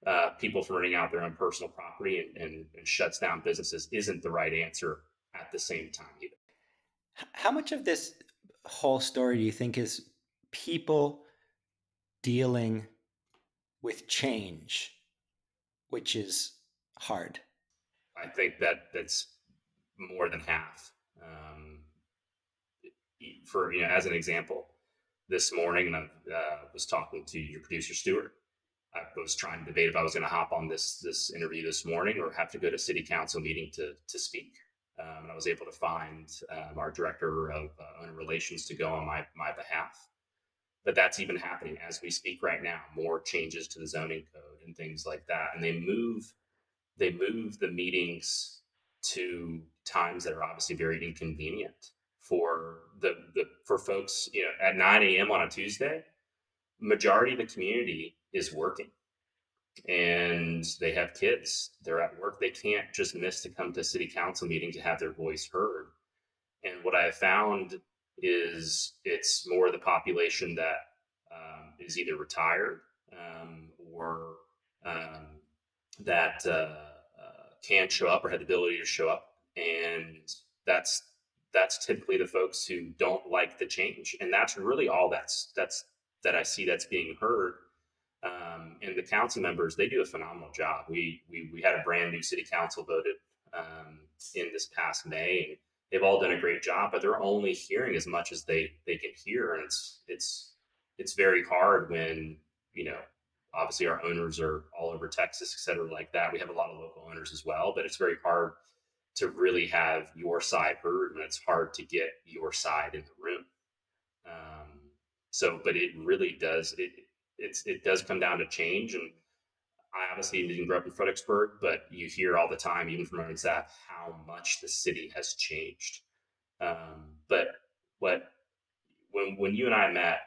uh, people from renting out their own personal property and, and, and shuts down businesses isn't the right answer at the same time either. How much of this whole story do you think is people dealing with change, which is hard? I think that that's more than half. Um, for you know, as an example, this morning, I uh, was talking to your producer Stuart. I was trying to debate if I was going to hop on this this interview this morning or have to go to city council meeting to to speak. Um, and I was able to find um, our director of uh, owner relations to go on my my behalf. But that's even happening as we speak right now. More changes to the zoning code and things like that, and they move they move the meetings to times that are obviously very inconvenient for the, the for folks you know at 9 a.m on a tuesday majority of the community is working. And they have kids they're at work they can't just miss to come to city council meeting to have their voice heard. And what i have found is it's more the population that um, is either retired um, or um, that uh, uh, can show up or have the ability to show up, and that's that's typically the folks who don't like the change, and that's really all that's that's that I see that's being heard. Um, and the council members, they do a phenomenal job. We we we had a brand new city council voted um, in this past May, and they've all done a great job. But they're only hearing as much as they they can hear, and it's it's it's very hard when you know obviously our owners are all over Texas, et cetera, like that. We have a lot of local owners as well, but it's very hard to really have your side heard and it's hard to get your side in the room. Um, so, but it really does, it, it's, it does come down to change. And I obviously didn't grow up in Fredericksburg, but you hear all the time, even from our staff, how much the city has changed. Um, but what, when, when you and I met,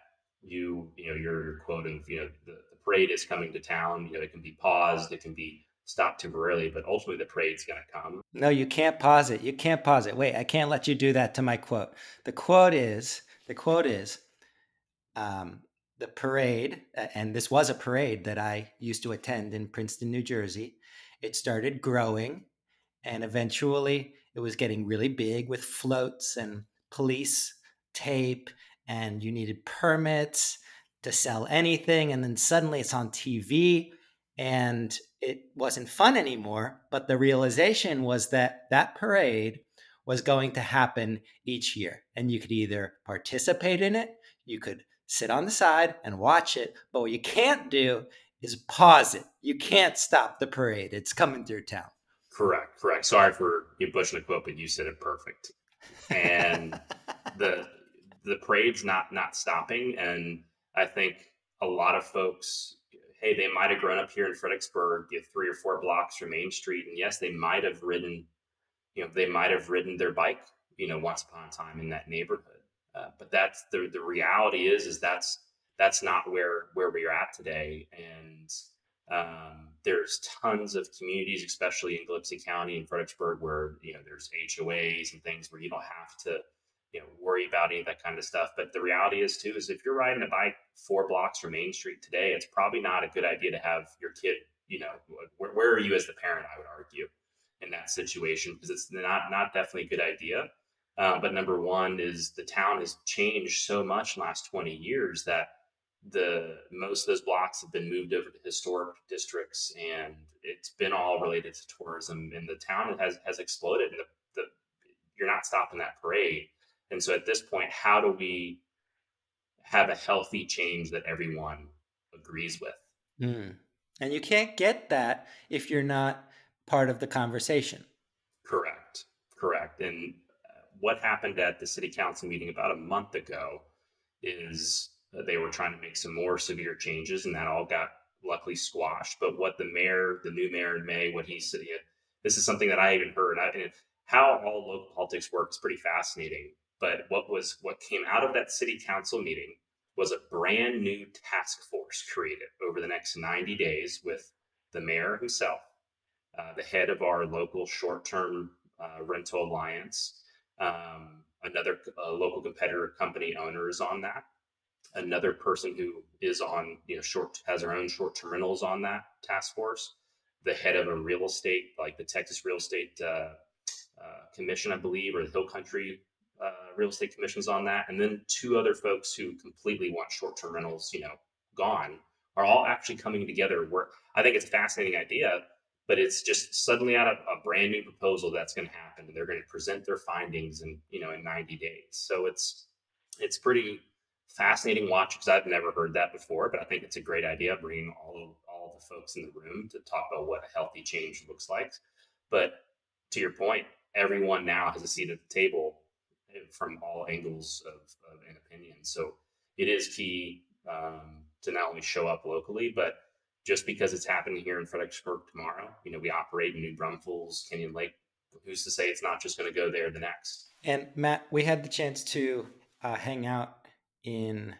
you, you know, you're quoting you know, the, parade is coming to town. You know, it can be paused, it can be stopped temporarily, but ultimately the parade's going to come. No, you can't pause it. You can't pause it. Wait, I can't let you do that to my quote. The quote is the quote is um, the parade, and this was a parade that I used to attend in Princeton, New Jersey. It started growing, and eventually it was getting really big with floats and police tape, and you needed permits to sell anything. And then suddenly it's on TV and it wasn't fun anymore. But the realization was that that parade was going to happen each year. And you could either participate in it, you could sit on the side and watch it. But what you can't do is pause it. You can't stop the parade. It's coming through town. Correct, correct. Sorry for you pushing the quote, but you said it perfect. And *laughs* the the parade's not not stopping, and I think a lot of folks, hey, they might have grown up here in Fredericksburg, you three or four blocks from Main Street, and yes, they might have ridden, you know, they might have ridden their bike, you know, once upon a time in that neighborhood. Uh, but that's the the reality is is that's that's not where where we're at today, and um, there's tons of communities, especially in Gillespie County and Fredericksburg, where you know there's HOAs and things where you don't have to you know worry about any of that kind of stuff. But the reality is too is if you're riding a bike four blocks from Main Street today, it's probably not a good idea to have your kid. You know, where, where are you as the parent? I would argue in that situation because it's not not definitely a good idea. Um, but number one is the town has changed so much in the last 20 years that the most of those blocks have been moved over to historic districts and it's been all related to tourism and the town has has exploded and the, the you're not stopping that parade and so at this point how do we have a healthy change that everyone agrees with mm. and you can't get that if you're not part of the conversation correct correct and uh, what happened at the city council meeting about a month ago is they were trying to make some more severe changes, and that all got luckily squashed. But what the mayor, the new mayor in May, what he said, this is something that I even heard. I, and how all local politics work is pretty fascinating. But what was what came out of that city council meeting was a brand new task force created over the next 90 days with the mayor himself, uh, the head of our local short-term uh, rental alliance, um, another uh, local competitor company owner is on that. Another person who is on you know short has her own short term rentals on that task force. The head of a real estate like the texas real estate uh, uh, commission i believe or the hill country uh, real estate commissions on that. And then two other folks who completely want short term rentals you know gone are all actually coming together. Where i think it's a fascinating idea but it's just suddenly out of a brand new proposal that's going to happen and they're going to present their findings in you know in 90 days. So it's it's pretty fascinating watch because I've never heard that before, but I think it's a great idea bringing all of all the folks in the room to talk about what a healthy change looks like. But to your point, everyone now has a seat at the table from all angles of, of an opinion. So it is key um, to not only show up locally, but just because it's happening here in Fredericksburg tomorrow, you know, we operate in New Braunfels, Canyon Lake. Who's to say it's not just going to go there the next? And Matt, we had the chance to uh, hang out in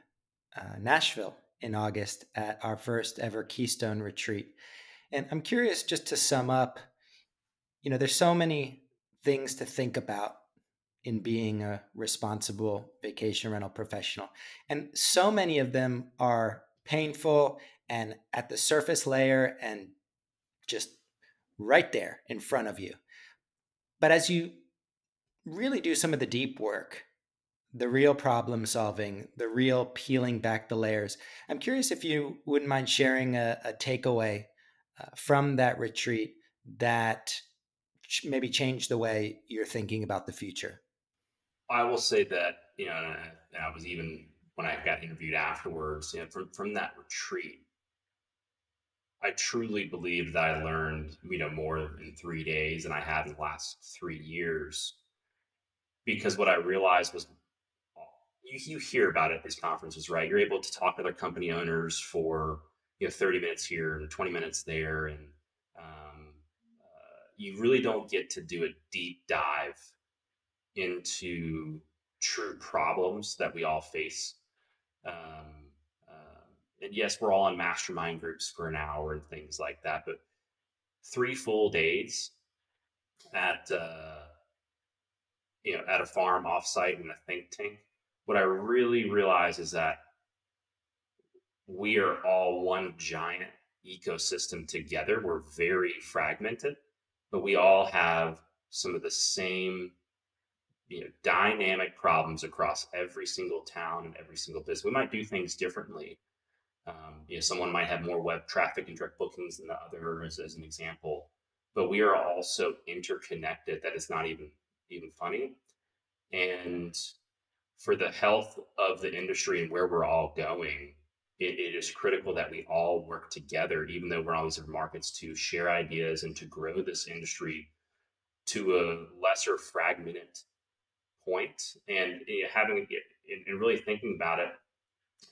uh, Nashville in August at our first ever Keystone retreat. And I'm curious just to sum up, you know, there's so many things to think about in being a responsible vacation rental professional. And so many of them are painful and at the surface layer and just right there in front of you. But as you really do some of the deep work the real problem solving, the real peeling back the layers. I'm curious if you wouldn't mind sharing a, a takeaway uh, from that retreat that maybe changed the way you're thinking about the future. I will say that, you know, I, I was even when I got interviewed afterwards, you know, from, from that retreat, I truly believe that I learned, you know, more in three days than I had in the last three years. Because what I realized was you, you hear about it at these conferences, right? You're able to talk to other company owners for you know 30 minutes here and 20 minutes there, and um, uh, you really don't get to do a deep dive into true problems that we all face. Um, uh, and yes, we're all in mastermind groups for an hour and things like that, but three full days at uh, you know at a farm offsite in a think tank what I really realize is that we are all one giant ecosystem together. We're very fragmented, but we all have some of the same you know dynamic problems across every single town and every single business. We might do things differently. Um, you know, someone might have more web traffic and direct bookings than the other, as, as an example. But we are all so interconnected that it's not even even funny. And for the health of the industry and where we're all going, it, it is critical that we all work together, even though we're always in markets, to share ideas and to grow this industry to a lesser fragmented point and you know, having it and really thinking about it.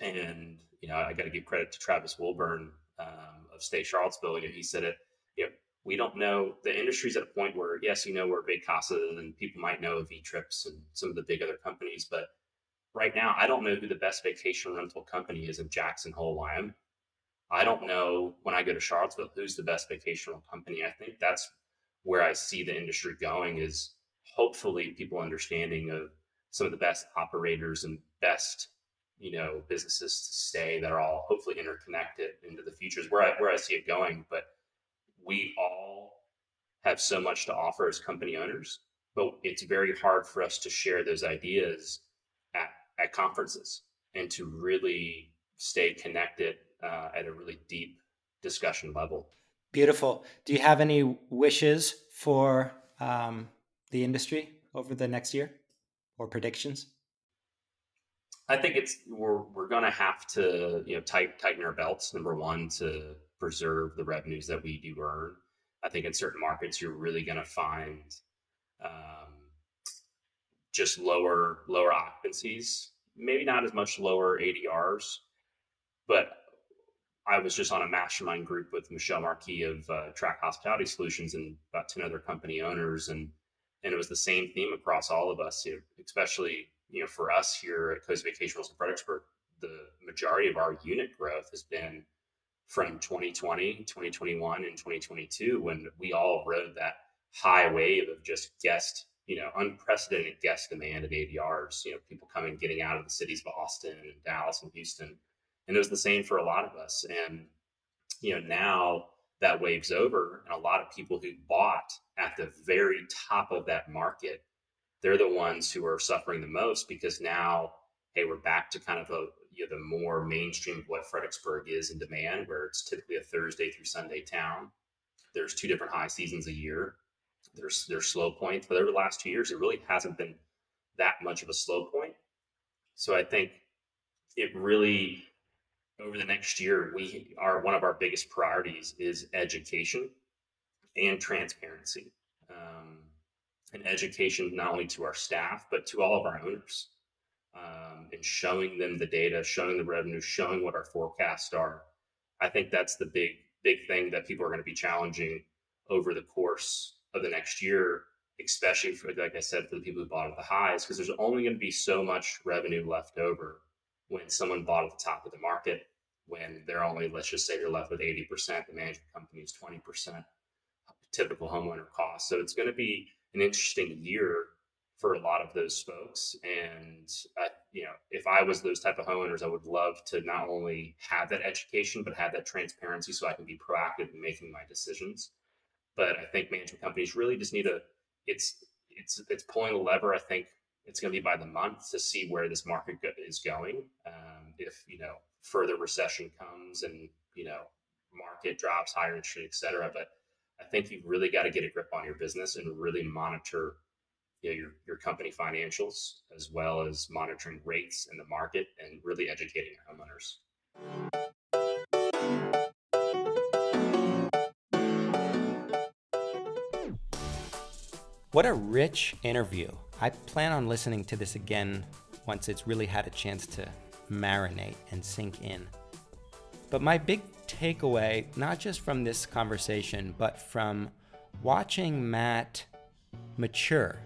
And you know, I got to give credit to Travis Wilburn um, of Stay Charlottesville. You know, he said it. You know, we don't know the industry's at a point where yes, you know where Vacasa and people might know of E Trips and some of the big other companies, but right now I don't know who the best vacation rental company is in Jackson Hole, Wyoming. I don't know when I go to Charlottesville who's the best vacation rental company. I think that's where I see the industry going is hopefully people understanding of some of the best operators and best you know businesses to stay that are all hopefully interconnected into the futures where I where I see it going. But we all have so much to offer as company owners, but it's very hard for us to share those ideas at, at conferences and to really stay connected uh, at a really deep discussion level. Beautiful. Do you have any wishes for um, the industry over the next year or predictions? I think it's we're we're going to have to you know tight, tighten our belts. Number one, to preserve the revenues that we do earn. I think in certain markets you're really going to find um, just lower lower occupancies, maybe not as much lower ADRs, but I was just on a mastermind group with Michelle Marquis of uh, Track Hospitality Solutions and about ten other company owners, and and it was the same theme across all of us, especially you know, for us here at Cozi Vacation Rentals in Fredericksburg, the majority of our unit growth has been from 2020, 2021, and 2022 when we all rode that high wave of just guest, you know, unprecedented guest demand and ADRs, you know, people coming, getting out of the cities of Austin and Dallas and Houston. And it was the same for a lot of us. And, you know, now that wave's over and a lot of people who bought at the very top of that market they're the ones who are suffering the most because now, hey, we're back to kind of a you know, the more mainstream of what Fredericksburg is in demand, where it's typically a Thursday through Sunday town. There's two different high seasons a year. There's there's slow points, but over the last two years, it really hasn't been that much of a slow point. So I think it really over the next year, we are one of our biggest priorities is education and transparency. Um, and education not only to our staff but to all of our owners. Um, and showing them the data showing the revenue showing what our forecasts are. I think that's the big big thing that people are going to be challenging over the course of the next year especially for like i said for the people who bought at the highs because there's only going to be so much revenue left over when someone bought at the top of the market when they're only let's just say they're left with 80% the management company is 20% typical homeowner cost so it's going to be an interesting year for a lot of those folks. And uh, you know, if I was those type of homeowners, I would love to not only have that education, but have that transparency, so I can be proactive in making my decisions. But I think management companies really just need a. It's it's it's pulling a lever. I think it's going to be by the month to see where this market is going. Um, if you know further recession comes and you know market drops, higher interest et cetera. But I think you've really got to get a grip on your business and really monitor you know, your, your company financials as well as monitoring rates in the market and really educating your homeowners. What a rich interview. I plan on listening to this again once it's really had a chance to marinate and sink in. But my big takeaway, not just from this conversation, but from watching Matt mature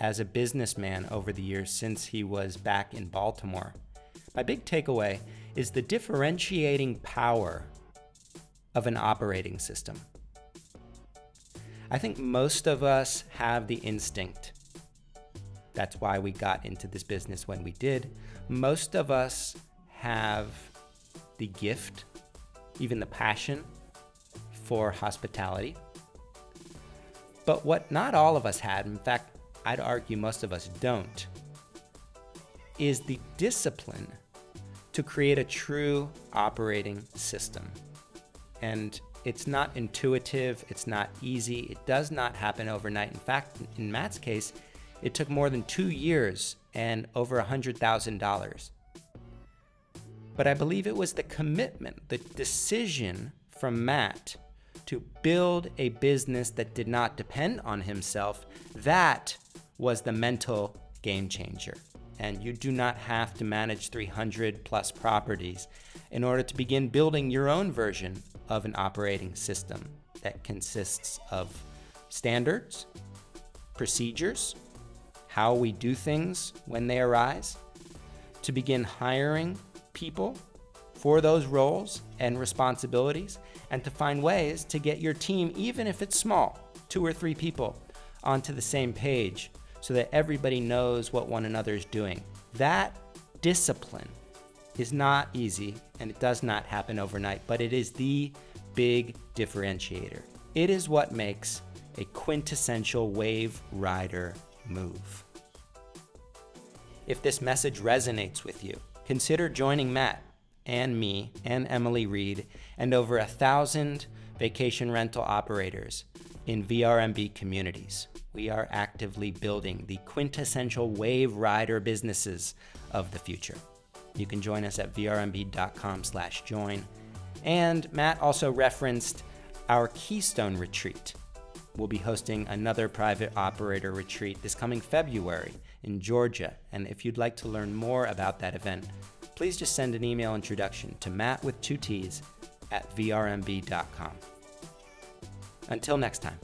as a businessman over the years since he was back in Baltimore, my big takeaway is the differentiating power of an operating system. I think most of us have the instinct. That's why we got into this business when we did. Most of us have the gift even the passion for hospitality. But what not all of us had, in fact, I'd argue most of us don't, is the discipline to create a true operating system. And it's not intuitive, it's not easy, it does not happen overnight. In fact, in Matt's case, it took more than two years and over $100,000 but I believe it was the commitment, the decision from Matt to build a business that did not depend on himself that was the mental game changer. And you do not have to manage 300 plus properties in order to begin building your own version of an operating system that consists of standards, procedures, how we do things when they arise, to begin hiring people for those roles and responsibilities, and to find ways to get your team, even if it's small, two or three people, onto the same page so that everybody knows what one another is doing. That discipline is not easy and it does not happen overnight, but it is the big differentiator. It is what makes a quintessential wave rider move. If this message resonates with you, consider joining Matt and me and Emily Reed and over a thousand vacation rental operators in VRMB communities. We are actively building the quintessential wave rider businesses of the future. You can join us at vrmb.com/join. And Matt also referenced our Keystone retreat. We'll be hosting another private operator retreat this coming February in Georgia. And if you'd like to learn more about that event, please just send an email introduction to Matt with two T's at vrmb.com. Until next time.